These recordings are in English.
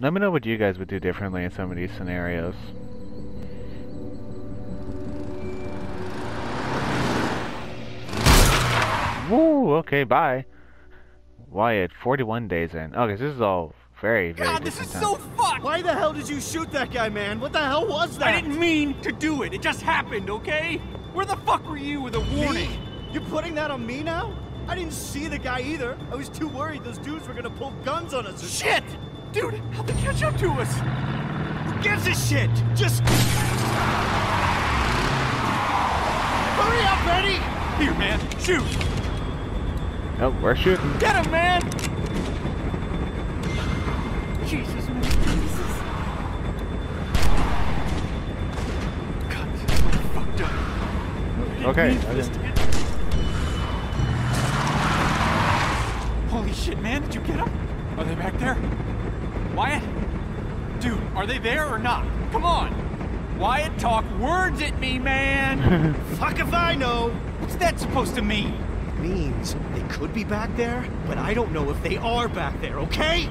Let me know what you guys would do differently in some of these scenarios. Woo, okay, bye. Wyatt, 41 days in. Okay, this is all very, very God, this is recent so fucked! Why the hell did you shoot that guy, man? What the hell was that? I didn't mean to do it. It just happened, okay? Where the fuck were you with a warning? Me? You're putting that on me now? I didn't see the guy either. I was too worried those dudes were gonna pull guns on us. or Shit! Dude, how'd they catch up to us? Who gives a shit? Just hurry up, Eddie! Here, man, shoot! Oh, we're shooting. Get him, man! Jesus, man. Jesus. God, this is fucked up. Okay, I didn't- Holy shit, man, did you get them? Are they back there? Wyatt? Dude, are they there or not? Come on! Wyatt, talk words at me, man! Fuck if I know. What's that supposed to mean? Means they could be back there, but I don't know if they are back there, okay?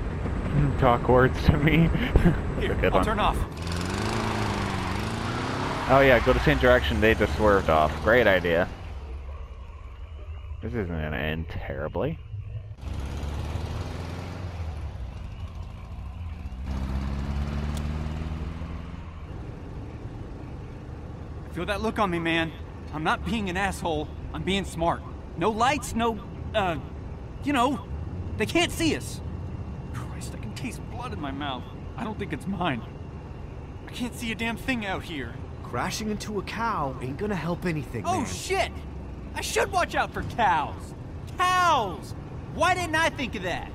Talk words to me. Here, good I'll one. turn off. Oh yeah, go the same direction they just swerved off. Great idea. This isn't gonna end terribly. That look on me, man. I'm not being an asshole. I'm being smart. No lights, no, uh, you know, they can't see us. Christ, I can taste blood in my mouth. I don't think it's mine. I can't see a damn thing out here. Crashing into a cow ain't gonna help anything, Oh man. shit! I should watch out for cows. Cows! Why didn't I think of that?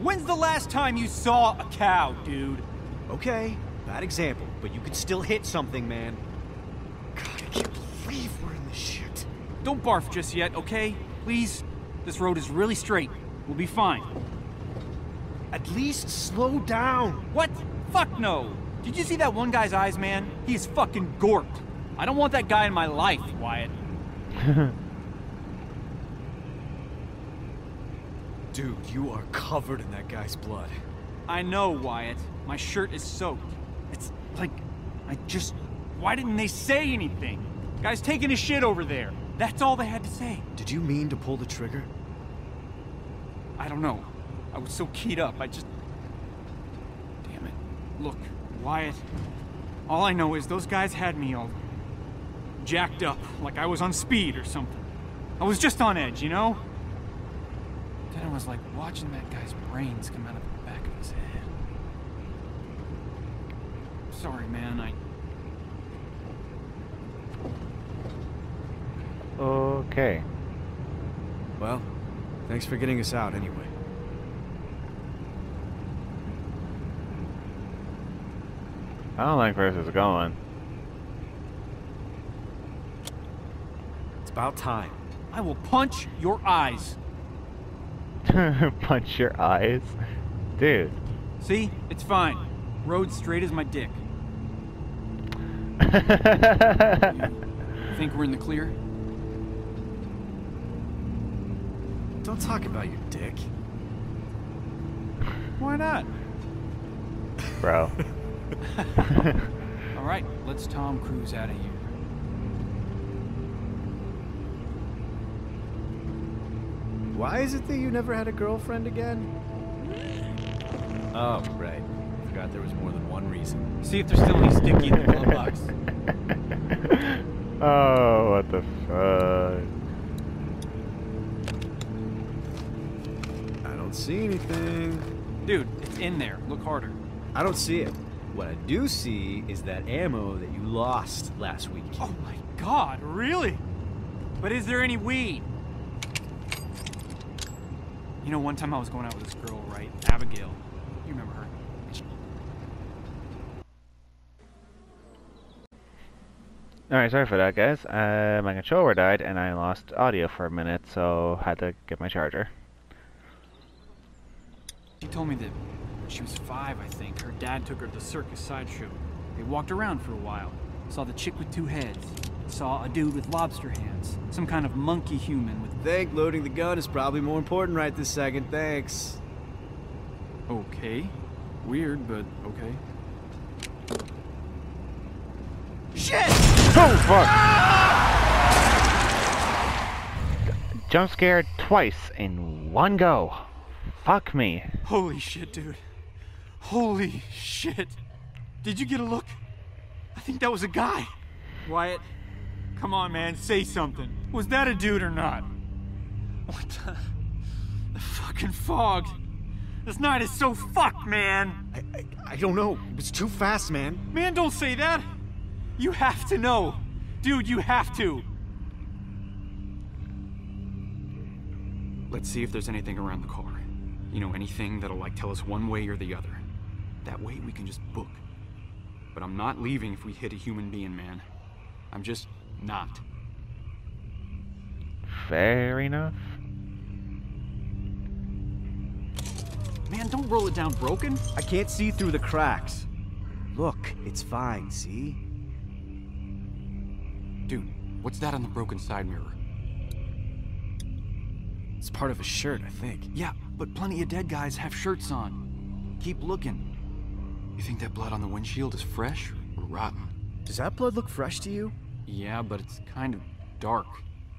When's the last time you saw a cow, dude? Okay, bad example, but you could still hit something, man. God, I can't believe we're in this shit. Don't barf just yet, okay? Please? This road is really straight. We'll be fine. At least slow down. What? Fuck no. Did you see that one guy's eyes, man? He is fucking gorked. I don't want that guy in my life, Wyatt. Dude, you are covered in that guy's blood. I know, Wyatt. My shirt is soaked. It's like, I just. Why didn't they say anything? Guy's taking his shit over there. That's all they had to say. Did you mean to pull the trigger? I don't know. I was so keyed up, I just. Damn it. Look, Wyatt. All I know is those guys had me all. jacked up, like I was on speed or something. I was just on edge, you know? Then I was like watching that guy's brains come out of the back of his head. Sorry, man, I. Okay. Well, thanks for getting us out anyway. I don't like where this is going. It's about time. I will punch your eyes. Punch your eyes. Dude. See? It's fine. Road straight as my dick. Think we're in the clear? Don't talk about your dick. Why not? Bro. All right, let's Tom Cruise out of here. Why is it that you never had a girlfriend again? Oh, right. Forgot there was more than one reason. See if there's still any sticky in the glove box. oh, what the fuck? See anything. Dude, it's in there. Look harder. I don't see it. What I do see is that ammo that you lost last week. Oh my god, really? But is there any weed? You know, one time I was going out with this girl, right? Abigail. You remember her? Alright, sorry for that, guys. Uh, my controller died and I lost audio for a minute, so had to get my charger. She told me that when she was five, I think, her dad took her to the circus sideshow. They walked around for a while. Saw the chick with two heads. Saw a dude with lobster hands. Some kind of monkey human with. Think loading the gun is probably more important right this second, thanks. Okay. Weird, but okay. Shit! Oh fuck! Jump scared twice in one go. Fuck me. Holy shit, dude. Holy shit. Did you get a look? I think that was a guy. Wyatt, come on, man, say something. Was that a dude or not? What the? The fucking fog. This night is so fucked, man. I, I, I don't know. It was too fast, man. Man, don't say that. You have to know. Dude, you have to. Let's see if there's anything around the car. You know, anything that'll like tell us one way or the other. That way we can just book. But I'm not leaving if we hit a human being, man. I'm just not. Fair enough. Man, don't roll it down broken. I can't see through the cracks. Look, it's fine, see? Dude, what's that on the broken side mirror? It's part of a shirt, I think. Yeah, but plenty of dead guys have shirts on. Keep looking. You think that blood on the windshield is fresh or rotten? Does that blood look fresh to you? Yeah, but it's kind of dark.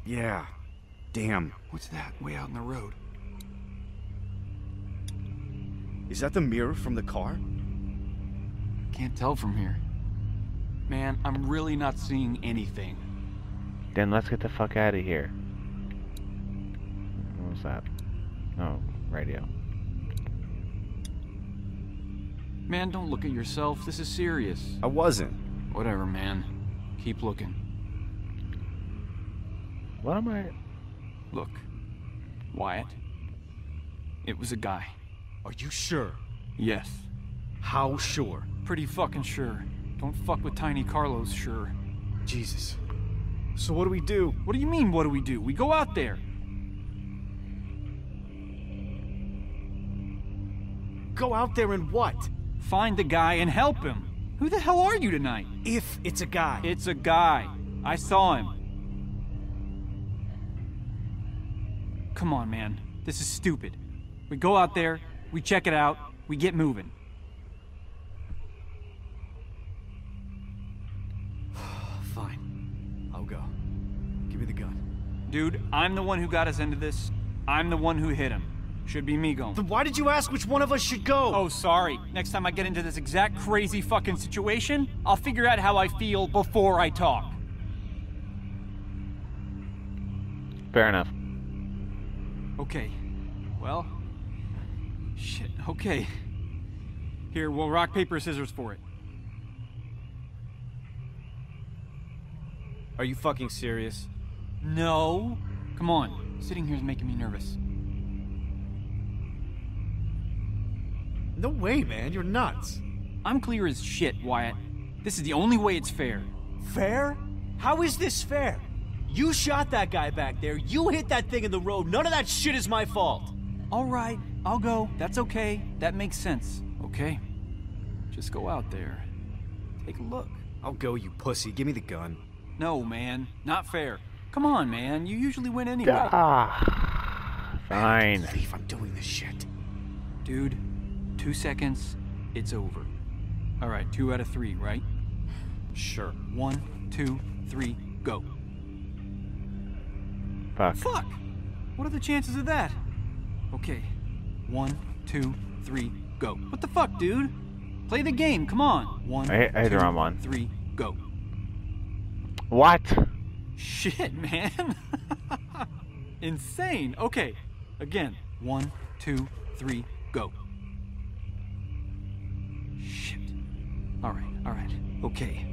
Yeah. Damn. What's that way out in the road? Is that the mirror from the car? Can't tell from here. Man, I'm really not seeing anything. Then let's get the fuck out of here. What was that? Oh, radio. Man, don't look at yourself. This is serious. I wasn't. Whatever, man. Keep looking. What am I? Look. Wyatt. It was a guy. Are you sure? Yes. How sure? Pretty fucking sure. Don't fuck with Tiny Carlos, sure. Jesus. So what do we do? What do you mean, what do we do? We go out there. Go out there and what? Find the guy and help him. Who the hell are you tonight? If it's a guy. It's a guy. I saw him. Come on, man. This is stupid. We go out there, we check it out, we get moving. Fine. I'll go. Give me the gun. Dude, I'm the one who got us into this. I'm the one who hit him. Should be me going. Then why did you ask which one of us should go? Oh, sorry. Next time I get into this exact crazy fucking situation, I'll figure out how I feel before I talk. Fair enough. Okay. Well. Shit. Okay. Here, we'll rock, paper, scissors for it. Are you fucking serious? No. Come on. Sitting here is making me nervous. No way, man. You're nuts. I'm clear as shit, Wyatt. This is the only way it's fair. Fair? How is this fair? You shot that guy back there. You hit that thing in the road. None of that shit is my fault. All right, I'll go. That's okay. That makes sense. Okay? Just go out there. Take a look. I'll go, you pussy. Give me the gun. No, man. Not fair. Come on, man. You usually win anyway. Ah. Fine. Believe I'm doing this shit. Dude, two seconds, it's over. All right, two out of three, right? Sure. One, two, three, go. Fuck. Fuck! What are the chances of that? Okay. One, two, three, go. What the fuck, dude? Play the game, come on. One, I I two, one. Three, go. What? Shit, man. Insane. Okay. Again. One, two, three, go. Shit. All right, all right. Okay.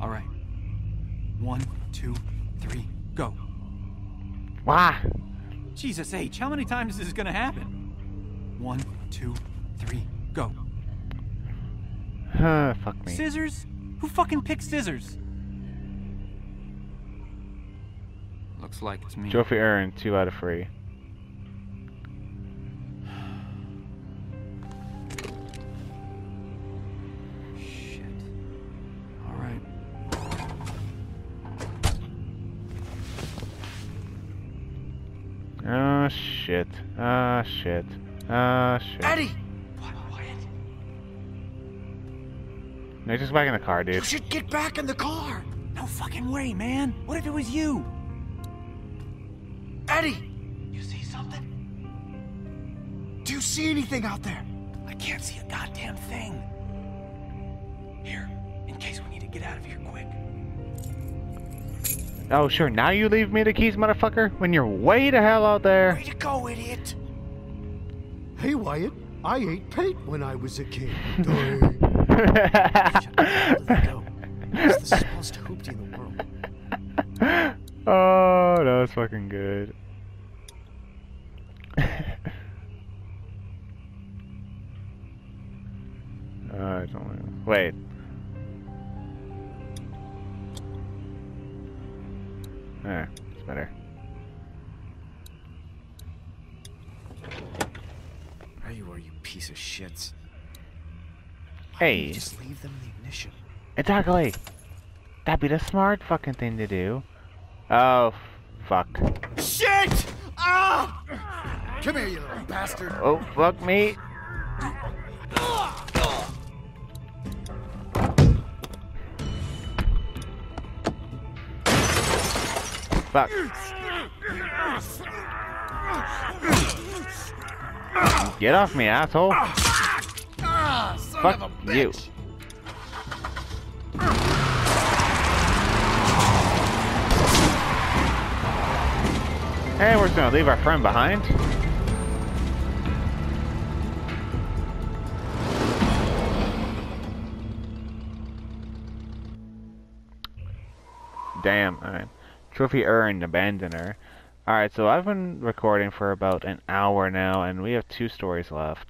All right. One, two, three, go. Wah. Jesus H, how many times is this gonna happen? One, two, three, go. Huh, Fuck me. Scissors? Who fucking picked scissors? Looks like it's me. Trophy earned, two out of three. Ah shit. Ah shit. Eddie! What, Wyatt? No, just back in the car, dude. You should get back in the car. No fucking way, man. What if it was you? Eddie! You see something? Do you see anything out there? I can't see a goddamn thing. Here, in case we need to get out of here quick. Oh, sure. Now you leave me the keys, motherfucker? When you're way the hell out there? Way to go, idiot! Hey, Wyatt. I ate paint when I was a kid. It's the smallest hoopty in the world. oh, that was fucking good. Uh, I don't know. Wait. There, it's better. There you are, you piece of shits. Hey, Just leave them in the ignition. exactly. That'd be the smart fucking thing to do. Oh, fuck. Shit! Ah! Come here, you little bastard. Oh, fuck me. Fuck. Get off me, asshole. Fuck you. Hey, we're just gonna leave our friend behind. Damn, alright. Trophy earned, abandoner. Alright, so I've been recording for about an hour now, and we have two stories left.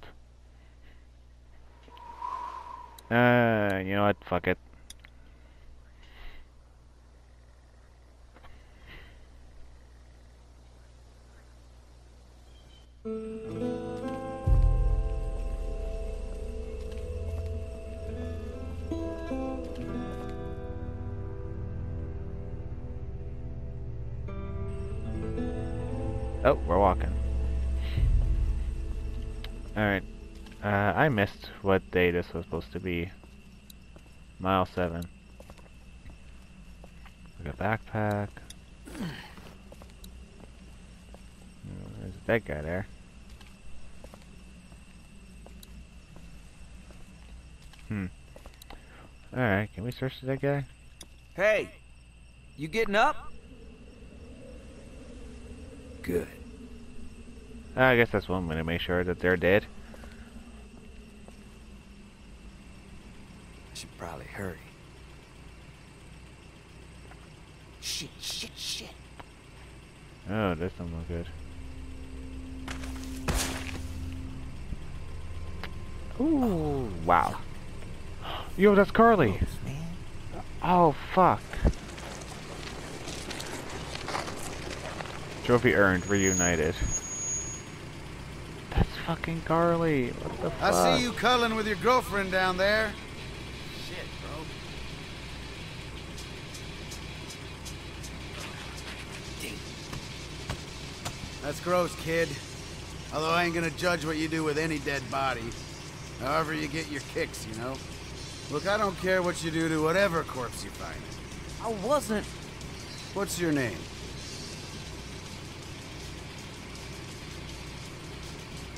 Uh, you know what? Fuck it. Oh, we're walking. Alright. Uh, I missed what day this was supposed to be. Mile 7. We got backpack. Oh, There's a dead guy there. Hmm. Alright, can we search the dead guy? Hey, you getting up? Good. I guess that's one way to make sure that they're dead. I should probably hurry. Shit, shit, shit. Oh, this don't look good. Ooh, oh, wow. Yo, that's Carly. Oh, fuck. Trophy earned, reunited. That's fucking Carly. What the fuck? I see you cuddling with your girlfriend down there. Shit, bro. That's gross, kid. Although I ain't gonna judge what you do with any dead body. However you get your kicks, you know? Look, I don't care what you do to whatever corpse you find. I wasn't. What's your name?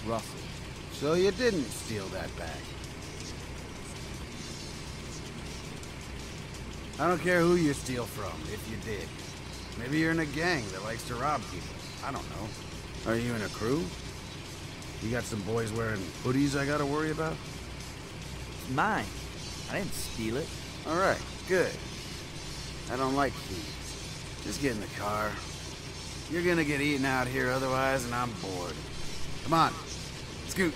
Russell. So you didn't steal that bag. I don't care who you steal from, if you did. Maybe you're in a gang that likes to rob people. I don't know. Are you in a crew? You got some boys wearing hoodies I gotta worry about? It's mine. I didn't steal it. Alright, good. I don't like thieves. Just get in the car. You're gonna get eaten out here otherwise, and I'm bored. Come on, scoot.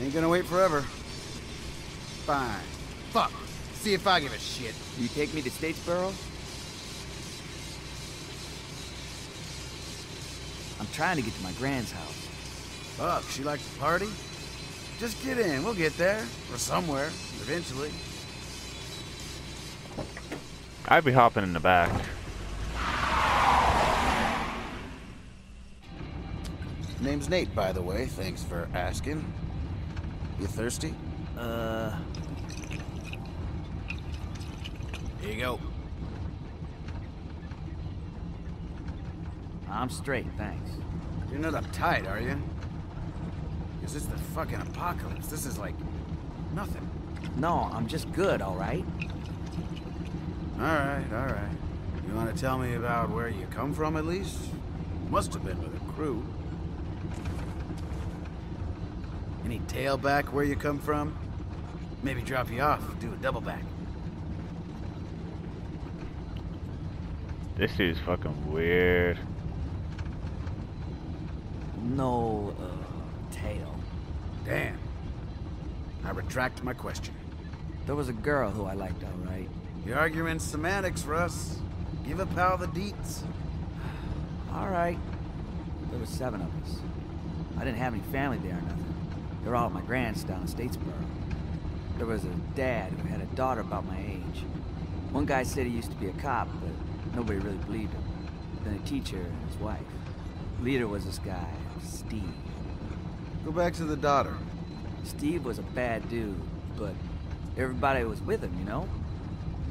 Ain't gonna wait forever. Fine. Fuck. See if I give a shit. You take me to Statesboro? I'm trying to get to my grand's house. Fuck, she likes to party? Just get in, we'll get there. Or somewhere, eventually. I'd be hopping in the back. Name's Nate, by the way. Thanks for asking. You thirsty? Uh, Here you go. I'm straight, thanks. You're not uptight, are you? Because it's the fucking apocalypse. This is like nothing. No, I'm just good, all right? All right, all right. You want to tell me about where you come from, at least? Must have been with a crew. Any tailback where you come from? Maybe drop you off, do a double back. This is fucking weird. No, uh, tail. Damn. I retract my question. There was a girl who I liked, all right? You're arguing semantics, Russ. Give a pal the deets. All right. There were seven of us. I didn't have any family there or nothing. They were all at my grand's down in Statesboro. There was a dad who had a daughter about my age. One guy said he used to be a cop, but nobody really believed him. Then a teacher and his wife. Leader was this guy, Steve. Go back to the daughter. Steve was a bad dude, but everybody was with him, you know?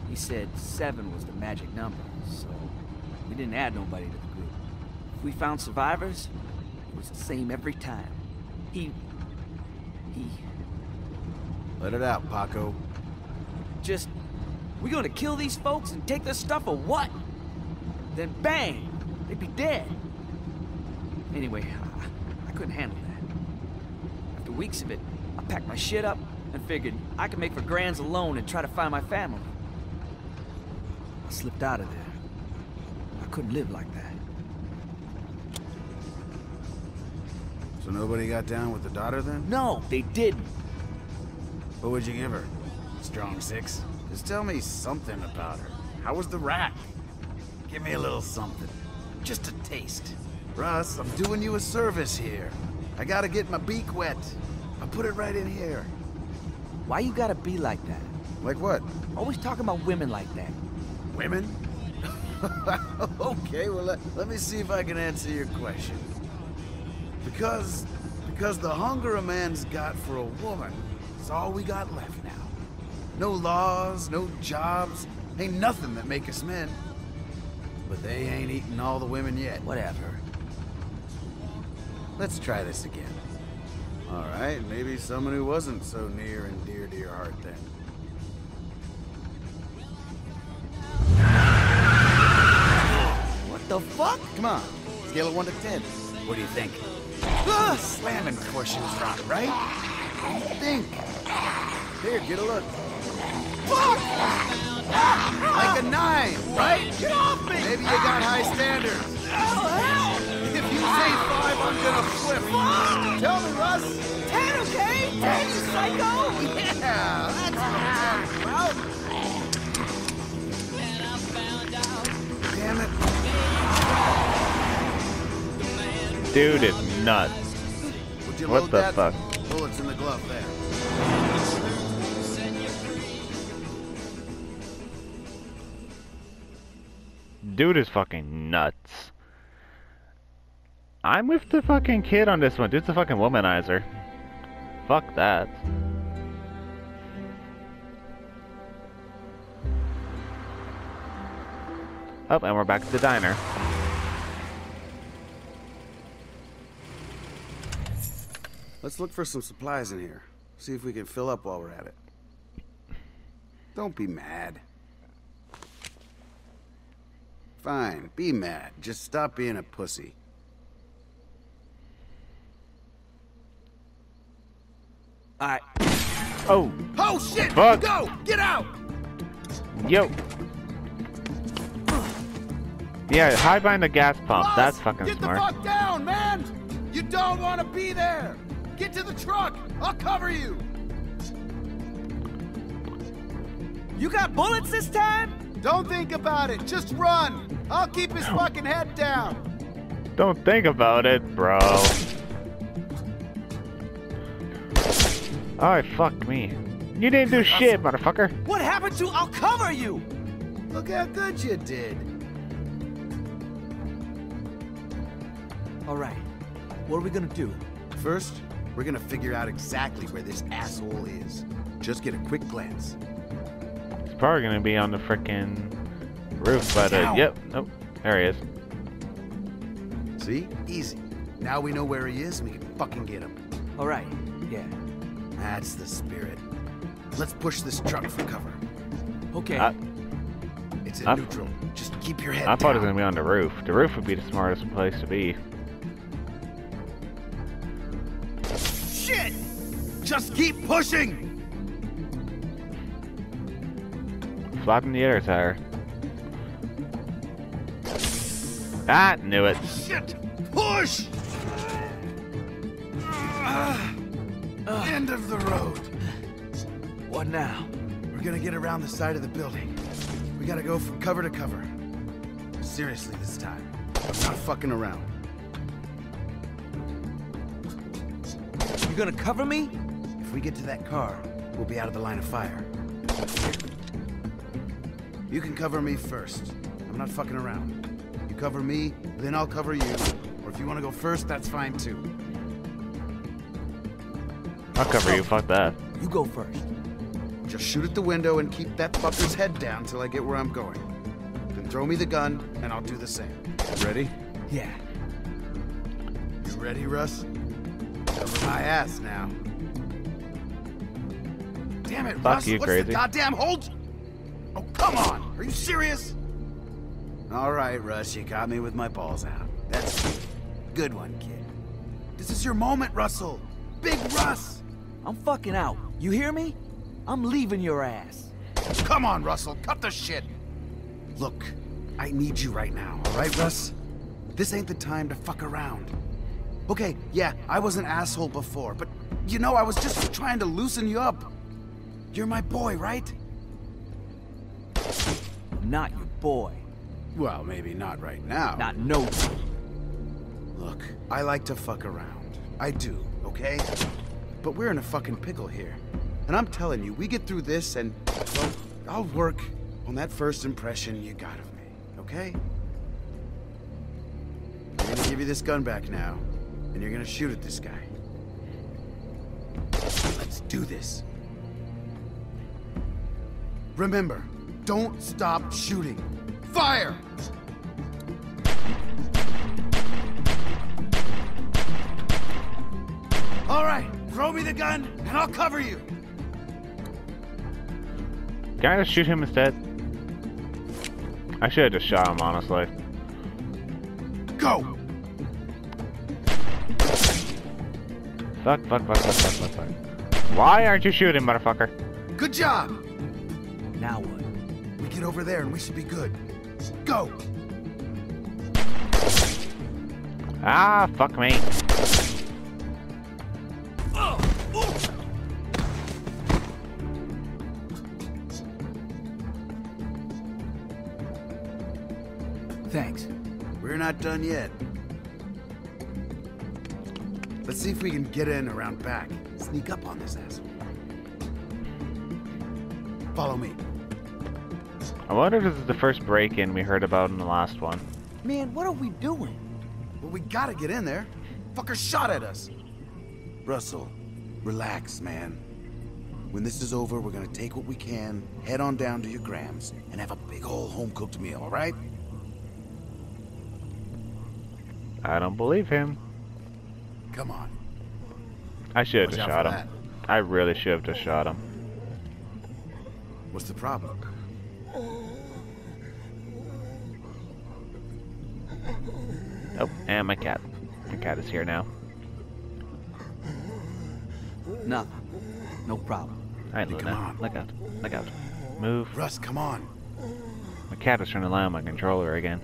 He said seven was the magic number, so we didn't add nobody to the group. If we found survivors, it was the same every time. He... Let it out, Paco. just... We gonna kill these folks and take their stuff or what? Then bang! They'd be dead. Anyway, I, I couldn't handle that. After weeks of it, I packed my shit up and figured I could make for Grands alone and try to find my family. I slipped out of there. I couldn't live like that. So nobody got down with the daughter then? No, they didn't. What would you give her? Strong six? Just tell me something about her. How was the rack? Give me a little something. Just a taste. Russ, I'm doing you a service here. I gotta get my beak wet. I'll put it right in here. Why you gotta be like that? Like what? Always talking about women like that. Women? okay, well, let, let me see if I can answer your question. Because, because the hunger a man's got for a woman is all we got left now. No laws, no jobs, ain't nothing that make us men. But they ain't eating all the women yet. Whatever. Let's try this again. All right, maybe someone who wasn't so near and dear to your heart then. What the fuck? Come on, scale of 1 to 10. What do you think? Ah, slamming portions wrong, right? What do you think? Here, get a look. Fuck! Like a 9, right? Get off me! Maybe you got high standards. If you say 5, I'm gonna flip. Tell me, Russ. 10, okay? 10, you psycho! Yeah, that's what I'm talking about. Dude is nuts. What the that? fuck? Bullets in the glove there. Dude is fucking nuts. I'm with the fucking kid on this one. Dude's a fucking womanizer. Fuck that. Oh, and we're back at the diner. Let's look for some supplies in here. See if we can fill up while we're at it. Don't be mad. Fine, be mad. Just stop being a pussy. Alright, Oh, Oh shit! Fuck. Go! Get out! yo. Yeah, hide behind the gas pump. Ross, That's fucking Get smart. the fuck down, man! You don't want to be there! Get to the truck! I'll cover you! you got bullets this time? Don't think about it, just run! I'll keep his fucking head down! Don't think about it, bro. Alright, fuck me. You didn't do shit, motherfucker. What happened to I'll cover you? Look how good you did. Alright, what are we gonna do? First, we're gonna figure out exactly where this asshole is. Just get a quick glance. It's probably gonna be on the frickin' roof, but uh, yep, nope, there he is. See? Easy. Now we know where he is and we can fucking get him. All right. Yeah. That's the spirit. Let's push this truck for cover. Okay. I, It's in I- neutral. Just keep your head I thought it was gonna be on the roof. The roof would be the smartest place to be. Just keep pushing! Flapping the air tire. Ah, knew it. Shit! Push! Ah, end of the road. what now? We're gonna get around the side of the building. We gotta go from cover to cover. Seriously this time. I'm not fucking around. You gonna cover me? If we get to that car, we'll be out of the line of fire. You can cover me first. I'm not fucking around. You cover me, then I'll cover you. Or if you want to go first, that's fine too. I'll cover you. Fuck that. You go first. Just shoot at the window and keep that fucker's head down till I get where I'm going. Then throw me the gun, and I'll do the same. Ready? Yeah. You ready, Russ? Cover my ass now. Damn it, Fuck Russ! you, What's crazy. the goddamn hold? Oh, come on! Are you serious? All right, Russ, you got me with my balls out. That's good. Good one, kid. This is your moment, Russell. Big Russ. I'm fucking out. You hear me? I'm leaving your ass. Come on, Russell, cut the shit. Look, I need you right now, all right, Russ? This ain't the time to fuck around. Okay, yeah, I was an asshole before, but you know, I was just trying to loosen you up. You're my boy, right? I'm not your boy. Well, maybe not right now. Not no. Look, I like to fuck around. I do, okay? But we're in a fucking pickle here. And I'm telling you, we get through this and, well, I'll work on that first impression you got of me, okay? I'm gonna give you this gun back now, and you're gonna shoot at this guy. Let's do this. Remember, don't stop shooting. Fire! All right, throw me the gun, and I'll cover you. Can I just shoot him instead? I should have just shot him, honestly. Go! Fuck, fuck, fuck, fuck, fuck, fuck, fuck. Why aren't you shooting, motherfucker? Good job! Now what? We get over there and we should be good. Go! Ah, fuck me. Thanks. We're not done yet. Let's see if we can get in around back. Sneak up on this asshole. Follow me. I wonder if this is the first break-in we heard about in the last one. Man, what are we doing? Well, we gotta get in there. Fucker shot at us. Russell, relax, man. When this is over, we're gonna take what we can, head on down to your Grams, and have a big ol' home-cooked meal, all right? I don't believe him. Come on. I should have Watch just out shot him. I really should have just shot him. What's the problem? Oh, and my cat. My cat is here now. Nothing. No problem. Alright, Hey, come on. Look out. Look out. Move. Russ, come on. My cat is trying to lie on my controller again.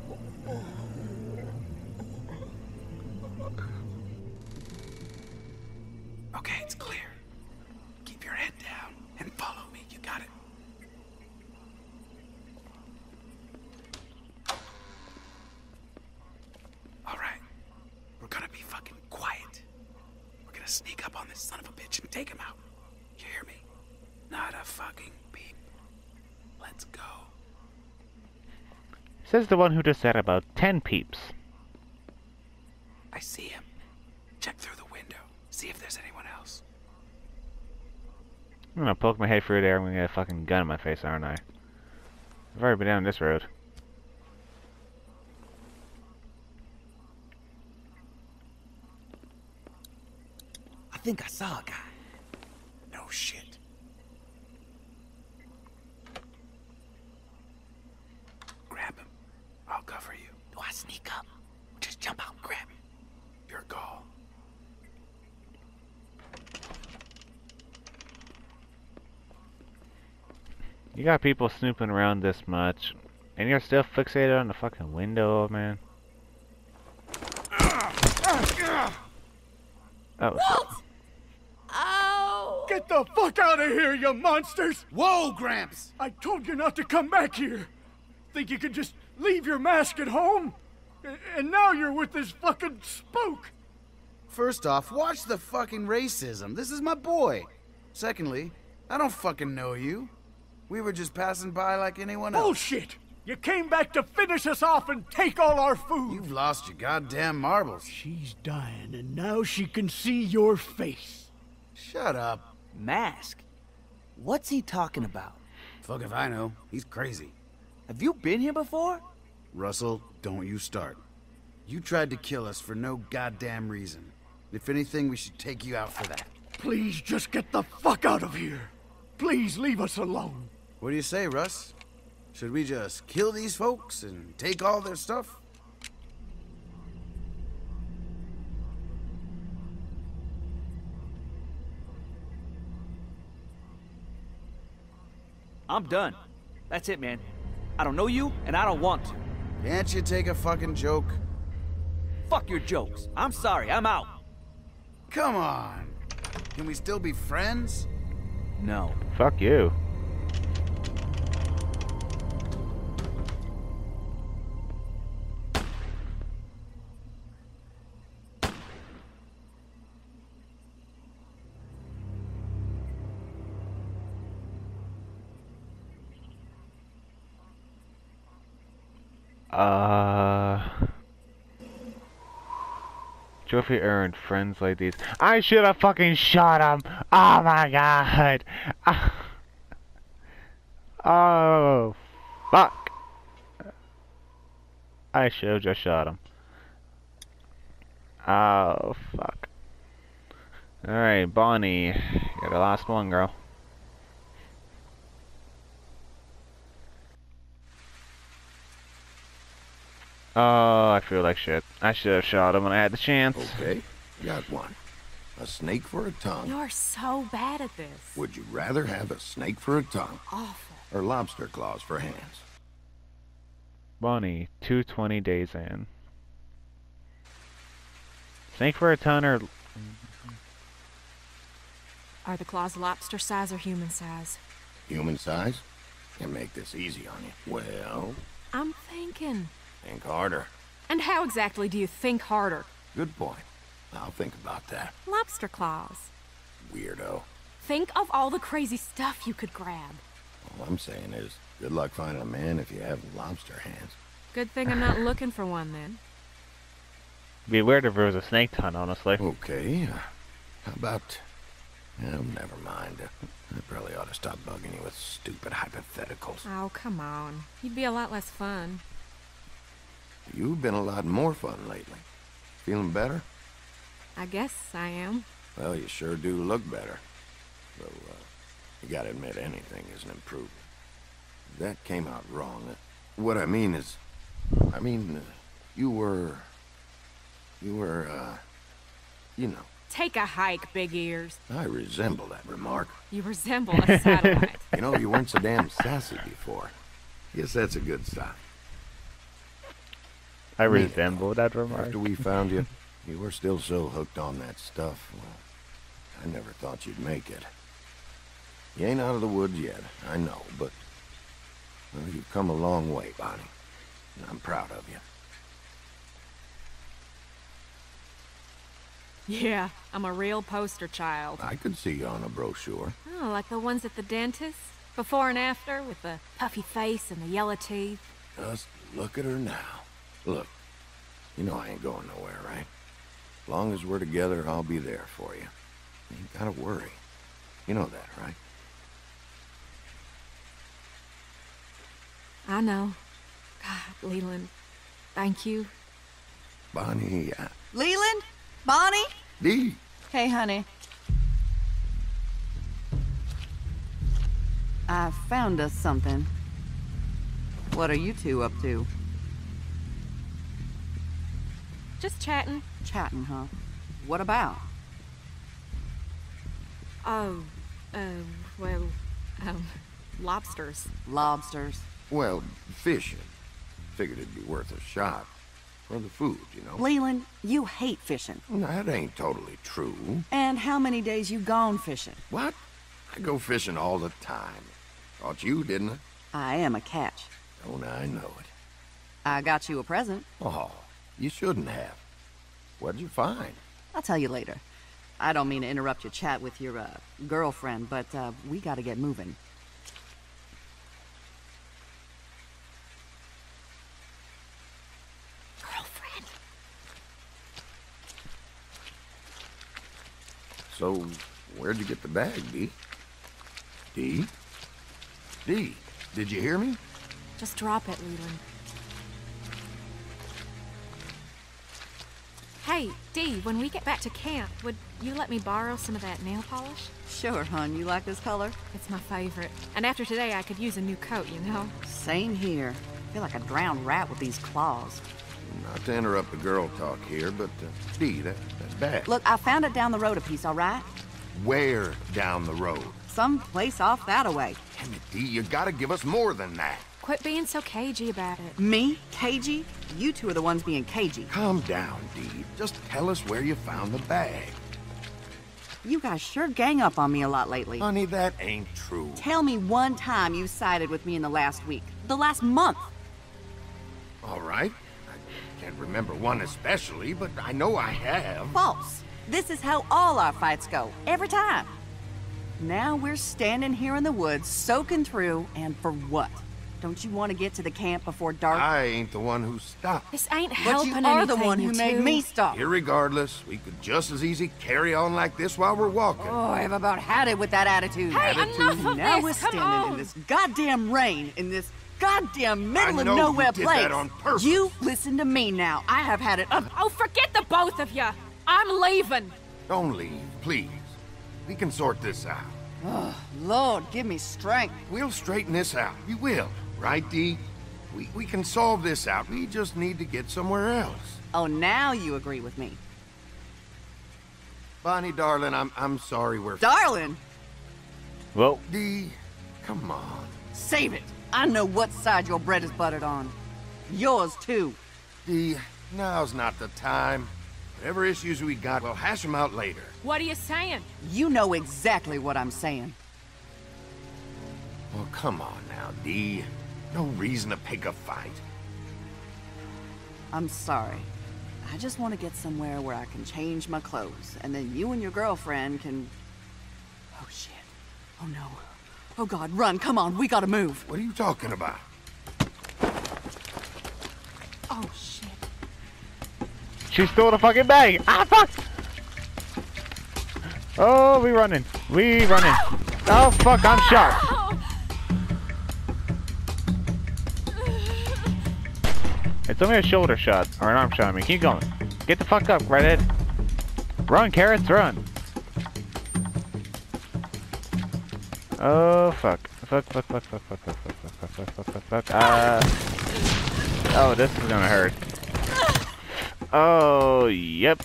Okay, it's clear. Keep your head down and follow me. You got it. All right. We're gonna be fucking quiet. We're gonna sneak up on this son of a bitch and take him out. You hear me? Not a fucking peep. Let's go. Says the one who just said about 10 peeps. I see him. Check through the window. See if there's anyone else. I'm gonna poke my head through there. I'm gonna get a fucking gun in my face, aren't I? I've already been down this road. I think I saw a guy. No shit. Grab him. I'll cover you. Do I sneak up? Or just jump out and grab him? Your call. You got people snooping around this much, and you're still fixated on the fucking window, man. Oh, shit. Oh! Get the fuck out of here, you monsters! Whoa, Gramps! I told you not to come back here. Think you could just leave your mask at home? And now you're with this fucking spook. First off, watch the fucking racism. This is my boy. Secondly, I don't fucking know you. We were just passing by like anyone else. Bullshit! You came back to finish us off and take all our food. You've lost your goddamn marbles. She's dying, and now she can see your face. Shut up. Mask? What's he talking about? Fuck if I know. He's crazy. Have you been here before? Russell, don't you start. You tried to kill us for no goddamn reason. If anything, we should take you out for that. Please just get the fuck out of here. Please leave us alone. What do you say, Russ? Should we just kill these folks and take all their stuff? I'm done. That's it, man. I don't know you, and I don't want to. Can't you take a fucking joke? Fuck your jokes. I'm sorry, I'm out. Come on. Can we still be friends? No. Fuck you. Trophy earned. Friends like these. I should have fucking shot him. Oh my god. Oh, fuck. I should have just shot him. Oh, fuck. Alright, Bonnie. You're the last one, girl. Oh, I feel like shit. I should have shot him when I had the chance. Okay, got one. A snake for a tongue. You're so bad at this. Would you rather have a snake for a tongue Awful. or lobster claws for hands? Bonnie, 220 days in. Snake for a tongue or Are the claws lobster size or human size? Human size? Can make this easy on you. Well, I'm thinking. Think harder. And how exactly do you think harder? Good point. I'll think about that. Lobster claws. Weirdo. Think of all the crazy stuff you could grab. All I'm saying is, good luck finding a man if you have lobster hands. Good thing I'm not looking for one then. be weird if there was a snake ton, honestly. Okay, uh, how about... Oh, never mind. I probably ought to stop bugging you with stupid hypotheticals. Oh, come on. You'd be a lot less fun. You've been a lot more fun lately. Feeling better? I guess I am. Well, you sure do look better. Though, uh, you gotta admit anything is an improvement. That came out wrong. Uh, What I mean is... I mean, uh, you were... You were, uh... You know, Take a hike, big ears. I resemble that remark. You resemble a satellite. You know, you weren't so damn sassy before. Guess that's a good sign. I Neat. resemble that remark. After we found you, you were still so hooked on that stuff. Well, I never thought you'd make it. You ain't out of the woods yet, I know, but well, you've come a long way, Bonnie. And I'm proud of you. yeah, I'm a real poster child. I could see you on a brochure. Oh, like the ones at the dentist? Before and after, with the puffy face and the yellow teeth. Just look at her now. Look, you know I ain't going nowhere, right? As long as we're together, I'll be there for you. You ain't gotta worry. You know that, right? I know. God, Leland, thank you. Bonnie, uh, Leland? Bonnie? Dee, Hey, honey. I found us something. What are you two up to? Just chatting. Chatting, huh? What about? Oh, uh, well, um, lobsters. Lobsters. well, fishing. Figured it'd be worth a shot. For the food, you know. Leland, you hate fishing. That ain't totally true. And how many days you gone fishing? What? I go fishing all the time. Thought you, didn't I? I am a catch. Don't I know it? I got you a present. Oh, you shouldn't have. What'd you find? I'll tell you later. I don't mean to interrupt your chat with your, uh, girlfriend, but, uh, we gotta get moving. Girlfriend. So, where'd you get the bag, Dee? Dee? Dee, did you hear me? Just drop it, Leland. Hey, Dee, when we get back to camp, would you let me borrow some of that nail polish? Sure, hon. You like this color? It's my favorite. And after today, I could use a new coat, you know? Same here. I feel like a drowned rat with these claws. Not to interrupt the girl talk here, but, uh, Dee, that, that bag. Look, I found it down the road a piece, all right? Where down the road? Some place off that away. Damn it, Dee, you gotta give us more than that. Quit being so cagey about it. Me? Cagey? You two are the ones being cagey. Calm down, Dee. Just tell us where you found the bag. You guys sure gang up on me a lot lately. Honey, that ain't true. Tell me one time you sided with me in the last week. The last month. All right. I can't remember one especially, but I know I have. False. This is how all our fights go. Every time. Now we're standing here in the woods, soaking through, and for what? Don't you want to get to the camp before dark? I ain't the one who stopped. This ain't but helping you are the one you who made me stop. Irregardless, we could just as easy carry on like this while we're walking. Oh, I've about had it with that attitude. Hey, Attitude. enough of now this! we're Come standing on! in this goddamn rain, in this goddamn middle I of know you nowhere did place. that on purpose. You listen to me now. I have had it up. Oh, forget the both of you. I'm leaving. Don't leave, please. We can sort this out. Oh, Lord, give me strength. We'll straighten this out. We will. Right, Dee? We, we can solve this out. We just need to get somewhere else. Oh, now you agree with me. Bonnie, darling, I'm, I'm sorry we're... Darling, Well, Dee, come on. save it. I know what side your bread is buttered on. Yours, too. Dee, now's not the time. Whatever issues we got, we'll hash them out later. What are you saying? You know exactly what I'm saying. Well, come on now, Dee. No reason to pick a fight. I'm sorry. I just want to get somewhere where I can change my clothes, and then you and your girlfriend can... Oh, shit. Oh, no. Oh, God, run. Come on. We gotta move. What are you talking about? Oh, shit. she stole the fucking bag. Ah, fuck! Oh, we running. We running. Oh, fuck, I'm shot. Oh, It's only a shoulder shot, or an arm shot. I keep going. Get the fuck up, redhead. Run, carrots, run. Oh, fuck. Fuck, fuck, fuck, fuck, fuck, fuck, fuck, fuck, fuck, fuck, fuck, fuck, Uh... Oh, this is gonna hurt. Oh, yep.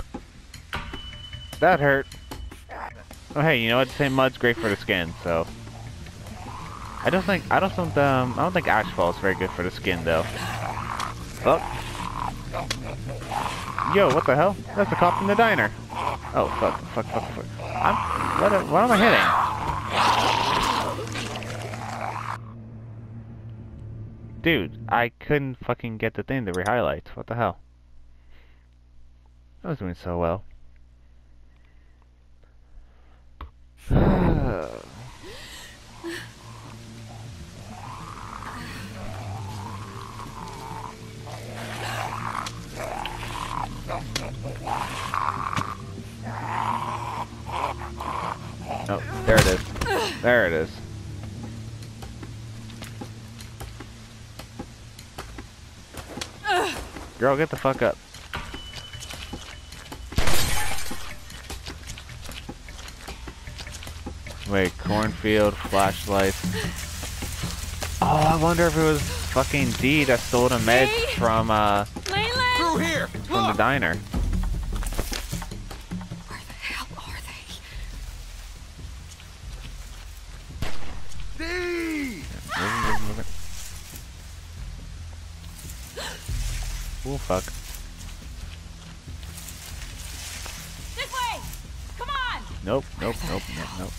That hurt. Oh, hey, you know what? Same mud's great for the skin, so... I don't think, I don't think, um, I don't think asphalt is very good for the skin, though. Oh. Yo, what the hell? That's the cop in the diner. Oh, fuck, fuck, fuck, fuck. I'm, what, uh, what am I hitting? Dude, I couldn't fucking get the thing to re-highlight. What the hell? I was doing so well. There it is. Girl, get the fuck up. Wait, cornfield, flashlight. Oh, I wonder if it was fucking Dee that stole the meds from, uh, from the diner. Fuck. This way! Come on! Nope, nope, nope, nope, nope.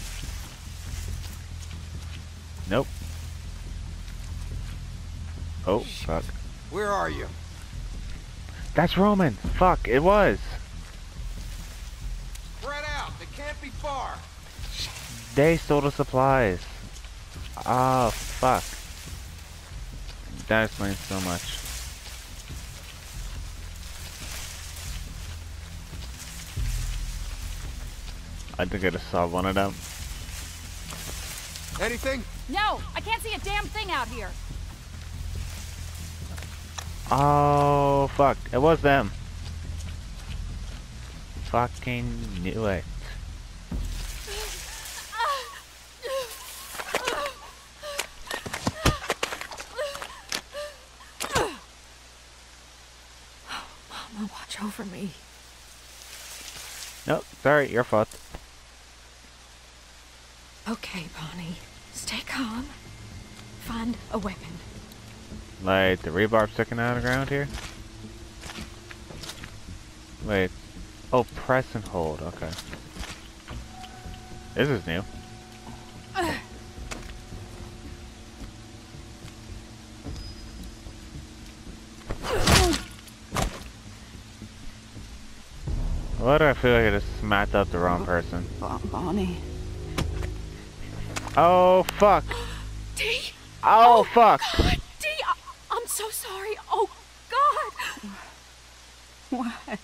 Nope. Oh, fuck. Where are you? That's Roman! Fuck, it was! Spread out. They can't be far. They stole the supplies. Oh, fuck. That explains so much. I think I just saw one of them. Anything? No, I can't see a damn thing out here. Oh, fuck. It was them. Fucking knew it. Mama, watch over me. Nope, sorry, your fault. Okay, Bonnie. Stay calm. Find a weapon. Like, the rebar sticking out of the ground here? Wait. Oh, press and hold, okay. This is new. Why do I feel like I just smacked up the wrong person? Bonnie. Oh, fuck. Dee! Oh, fuck. God, Dee! I- I'm so sorry. Oh, God! Why?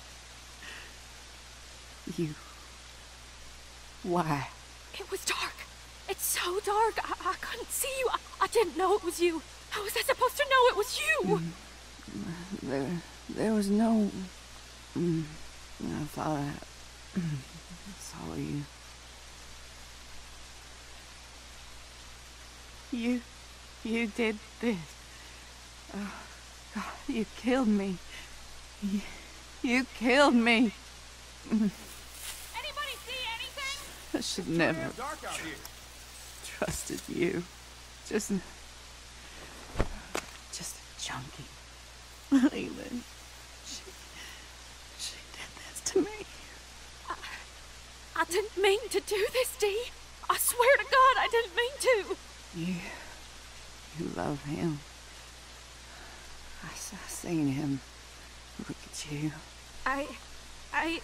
You. Why? It was dark. It's so dark. I, I couldn't see you. I, I didn't know it was you. How was I supposed to know it was you? There, there was no. Mm, I thought I saw you. You, you did this. Oh, God, you killed me. You, you killed me. Anybody see anything? I should never Dark out here. trusted you. Just, just a junkie. Leland, she, she did this to me. I I didn't mean to do this, Dee. I swear to God, I didn't mean to. You, you love him. I, I seen him. Look at you. I, I,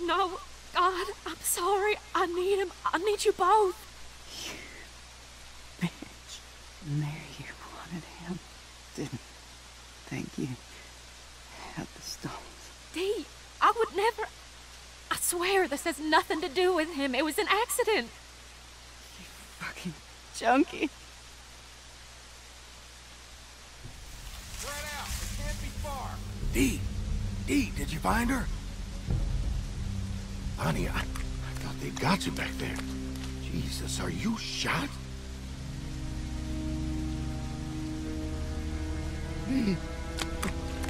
no, God, I'm sorry. I need him. I need you both. You Bitch. Mary, you wanted him. Didn't Thank you had the stones. Dee, I would never. I swear this has nothing to do with him. It was an accident. You fucking junkie. Spread out. They can't be far. Dee, Dee, did you find her? Bonnie, I, I thought they'd got you back there. Jesus, are you shot? Dee,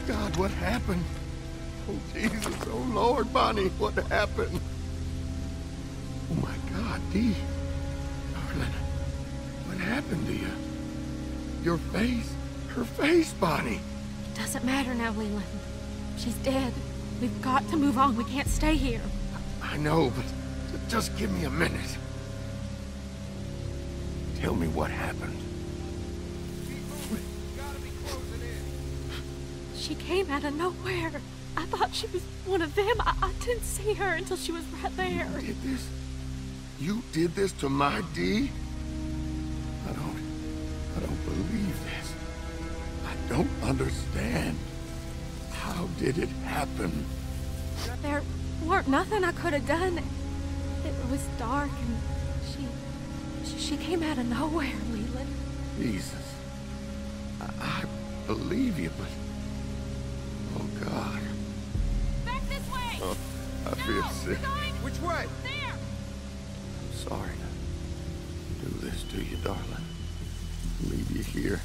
God, what happened? Oh, Jesus, oh, Lord, Bonnie, what happened? Oh, my God, Dee. Darling, what happened to you? Your face, her face, Bonnie. It doesn't matter now, Leland. She's dead. We've got to move on. We can't stay here. I know, but just give me a minute. Tell me what happened. Keep moving. Gotta be closing in. She came out of nowhere. I thought she was one of them. I, I didn't see her until she was right there. You Did this? You did this to my Dee? Believe this. I don't understand. How did it happen? There weren't nothing I could have done. It was dark and she, she, she came out of nowhere, Leland. Jesus. I, I believe you, but... Oh, God. Back this way! Oh, I feel sick. Which way? There! I'm sorry to do this to you, darling. Leave you here.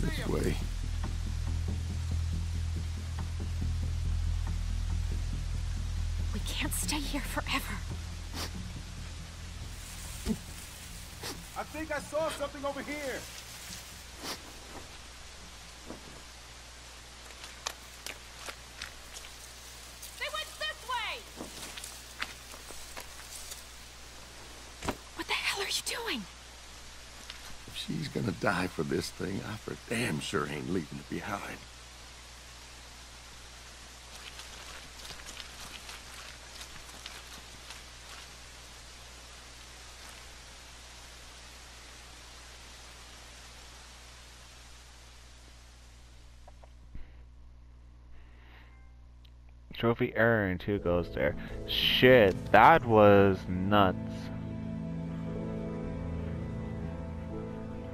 This way. We can't stay here forever. I think I saw something over here. They went this way! What the hell are you doing? If she's gonna die for this thing, I for damn sure ain't leaving it behind. Trophy urn, two goes there. Shit, that was nuts.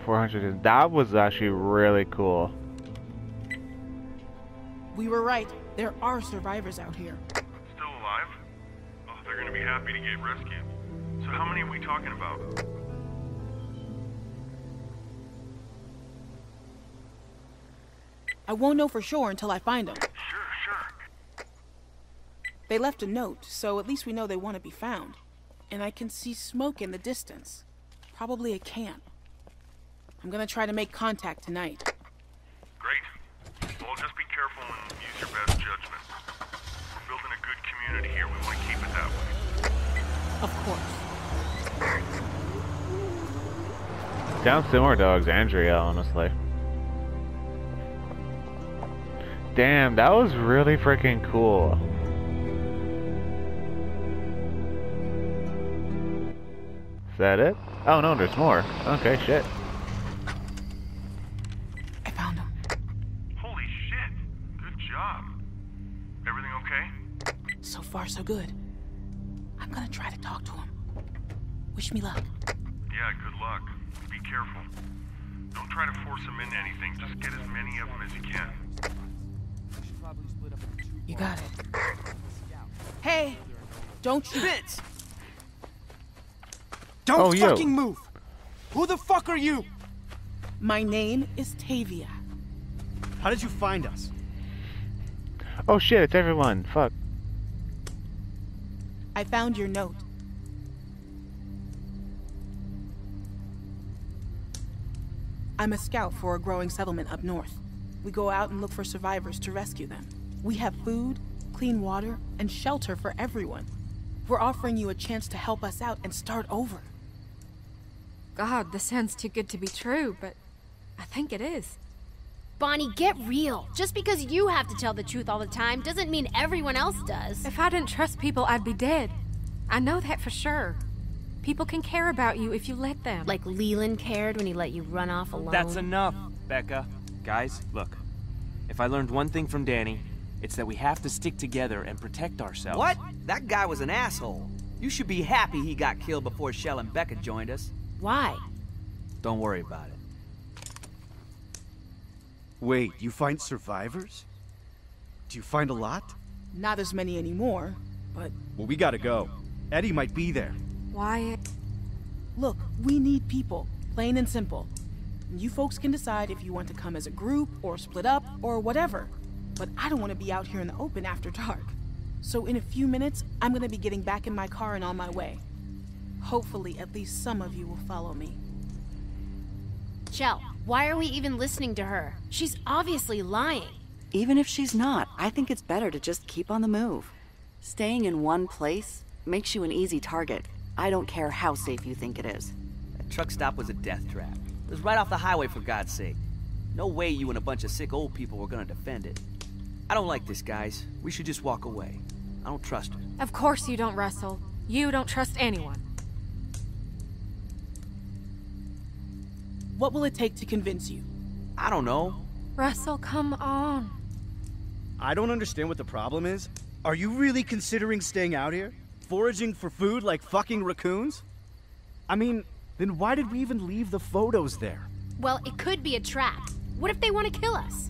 400, that was actually really cool. We were right. There are survivors out here. Still alive? Oh, they're gonna be happy to get rescued. So how many are we talking about? I won't know for sure until I find them. Sure, sure. They left a note, so at least we know they want to be found. And I can see smoke in the distance. Probably a camp. I'm gonna try to make contact tonight. Great. Well, just be careful and use your best judgment. We're building a good community here. We want to keep it that way. Of course. Sounds similar to Alexandria, honestly. Damn, that was really freaking cool. Is that it? Oh no, there's more. Okay, shit. Good. I'm gonna try to talk to him. Wish me luck. Yeah, good luck. Be careful. Don't try to force him into anything. Just get as many of them as you can. You got it. Hey! Don't you. Vince! Don't Oh, yo. fucking move! Who the fuck are you? My name is Tavia. How did you find us? Oh shit, it's everyone. Fuck. I found your note. I'm a scout for a growing settlement up north. We go out and look for survivors to rescue them. We have food, clean water, and shelter for everyone. We're offering you a chance to help us out and start over. God, this sounds too good to be true, but I think it is. Bonnie, get real. Just because you have to tell the truth all the time doesn't mean everyone else does. If I didn't trust people, I'd be dead. I know that for sure. People can care about you if you let them. Like Leland cared when he let you run off alone. That's enough, Becca. Guys, look. If I learned one thing from Danny, it's that we have to stick together and protect ourselves. What? That guy was an asshole. You should be happy he got killed before Shel and Becca joined us. Why? Don't worry about it. Wait, you find survivors? Do you find a lot? Not as many anymore, but Well, we gotta go. Eddie might be there. Wyatt. look, we need people, plain and simple. You folks can decide if you want to come as a group or split up or whatever. But I don't want to be out here in the open after dark. So in a few minutes, I'm going to be getting back in my car and on my way. Hopefully, at least some of you will follow me. Shel, why are we even listening to her? She's obviously lying. Even if she's not, I think it's better to just keep on the move. Staying in one place makes you an easy target. I don't care how safe you think it is. That truck stop was a death trap. It was right off the highway, for God's sake. No way you and a bunch of sick old people were gonna defend it. I don't like this, guys. We should just walk away. I don't trust her. Of course you don't, Russell. You don't trust anyone. What will it take to convince you? I don't know. Russell, come on. I don't understand what the problem is. Are you really considering staying out here? Foraging for food like fucking raccoons? I mean, then why did we even leave the photos there? Well, it could be a trap. What if they want to kill us?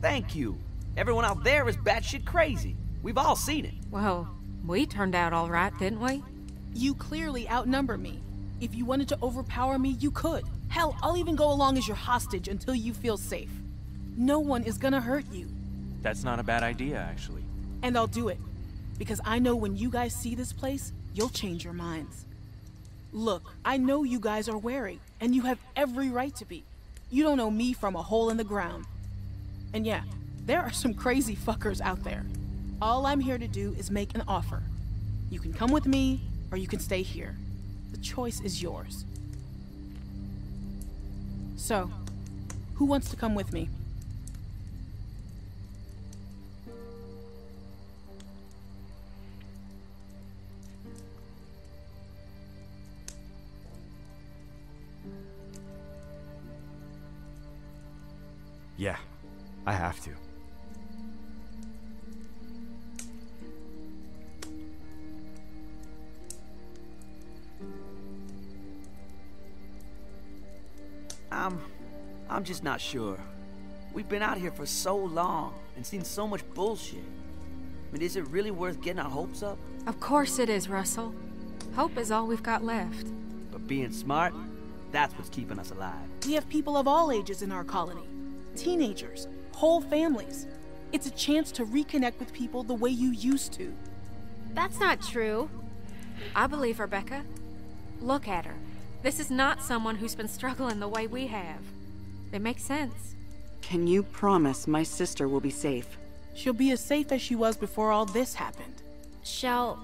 Thank you. Everyone out there is batshit crazy. We've all seen it. Well, we turned out all right, didn't we? You clearly outnumber me. If you wanted to overpower me, you could. Hell, I'll even go along as your hostage until you feel safe. No one is gonna hurt you. That's not a bad idea, actually. And I'll do it. Because I know when you guys see this place, you'll change your minds. Look, I know you guys are wary, and you have every right to be. You don't know me from a hole in the ground. And yeah, there are some crazy fuckers out there. All I'm here to do is make an offer. You can come with me, or you can stay here. The choice is yours. So, who wants to come with me? Yeah, I have to. I'm just not sure. We've been out here for so long and seen so much bullshit. I mean, is it really worth getting our hopes up? Of course it is, Russell. Hope is all we've got left. But being smart, that's what's keeping us alive. We have people of all ages in our colony teenagers, whole families. It's a chance to reconnect with people the way you used to. That's not true. I believe Rebecca. Look at her. This is not someone who's been struggling the way we have. It makes sense. Can you promise my sister will be safe? She'll be as safe as she was before all this happened. Shel,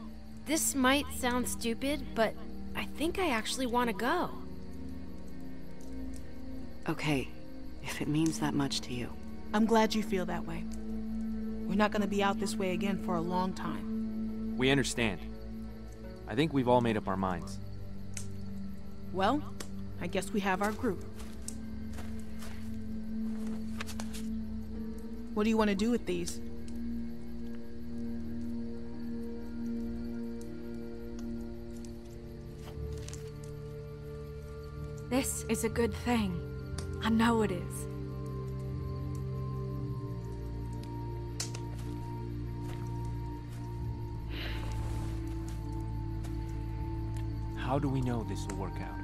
this might sound stupid, but I think I actually want to go. Okay, if it means that much to you. I'm glad you feel that way. We're not gonna be out this way again for a long time. We understand. I think we've all made up our minds. Well, I guess we have our group. What do you want to do with these? This is a good thing. I know it is. How do we know this will work out?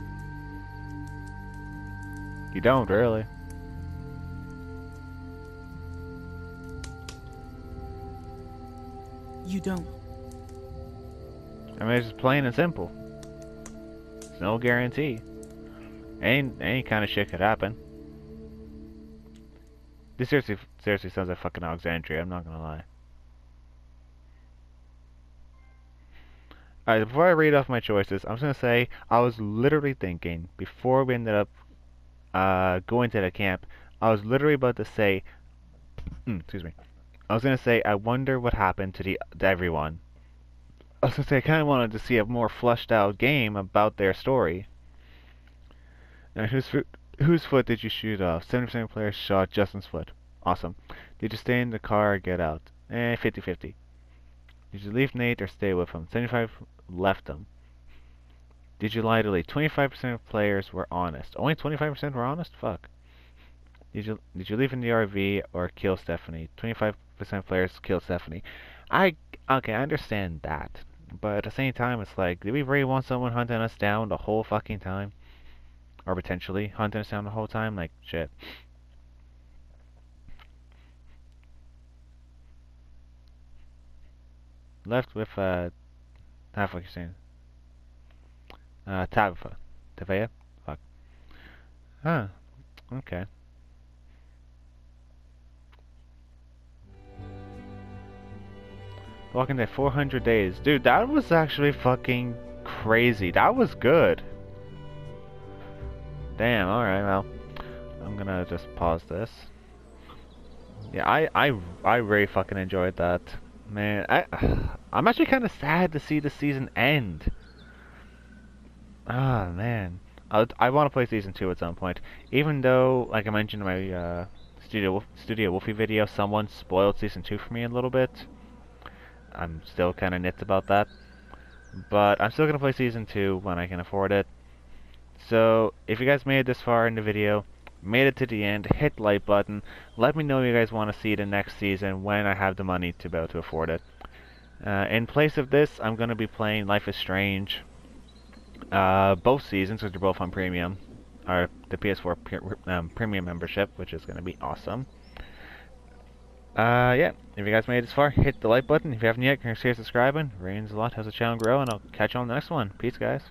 You don't, really. You don't. I mean, it's just plain and simple. There's no guarantee. Any, any kind of shit could happen. This seriously, seriously sounds like fucking Alexandria, I'm not gonna lie. Alright, before I read off my choices, I'm just gonna say, I was literally thinking, before we ended up uh, going to the camp, I was literally about to say, mm, excuse me, I was gonna say, I wonder what happened to the to everyone. I was gonna say, I kind of wanted to see a more fleshed out game about their story. Now, whose foot, whose foot did you shoot off? 70% of players shot Justin's foot. Awesome. Did you stay in the car or get out? Eh, 50-50. Did you leave Nate or stay with him? 75 left him. Did you lie to Lee? 25% of players were honest. Only 25% were honest? Fuck. Did you did you leave in the RV or kill Stephanie? 25% of players killed Stephanie. I okay, I understand that. But at the same time, it's like, do we really want someone hunting us down the whole fucking time? Or potentially hunting us down the whole time? Like, shit. Left with, uh, half what you're saying. Uh, Tabitha. Tavia? Fuck. Huh. Okay. Walking Dead 400 days. Dude, that was actually fucking crazy. That was good. Damn, alright, well. I'm gonna just pause this. Yeah, I, I, I really fucking enjoyed that. Man, I, I'm actually kind of sad to see the season end. Ah, man. I, I want to play season 2 at some point. Even though, like I mentioned in my uh, Studio, Wolf, Studio Wolfie video, someone spoiled season 2 for me a little bit. I'm still kind of nits about that. But I'm still going to play Season 2 when I can afford it. So, if you guys made it this far in the video, made it to the end, hit like button. Let me know you guys want to see the next season when I have the money to be able to afford it. Uh, in place of this, I'm going to be playing Life is Strange. Uh, both seasons, which are both on premium, or the PS4 um, premium membership, which is going to be awesome. Uh, yeah. If you guys made it this far, hit the like button. If you haven't yet, consider subscribing. It rains a lot, helps the channel grow, and I'll catch you on the next one. Peace, guys.